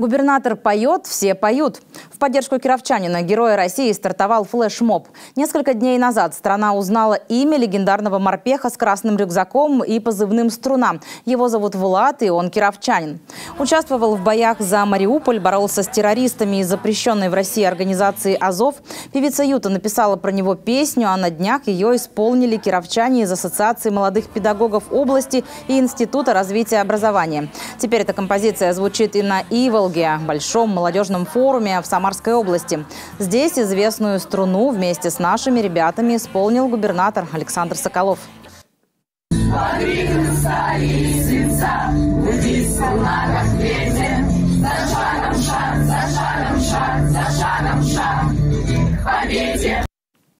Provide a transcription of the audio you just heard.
Губернатор поет, все поют. В поддержку кировчанина, героя России, стартовал флешмоб. Несколько дней назад страна узнала имя легендарного морпеха с красным рюкзаком и позывным «Струна». Его зовут Влад, и он кировчанин. Участвовал в боях за Мариуполь, боролся с террористами из запрещенной в России организации «Азов». Певица Юта написала про него песню, а на днях ее исполнили кировчане из Ассоциации молодых педагогов области и Института развития образования. Теперь эта композиция звучит и на «Ивол», Волге, большом молодежном форуме в Самарской области. Здесь известную струну вместе с нашими ребятами исполнил губернатор Александр Соколов. победе!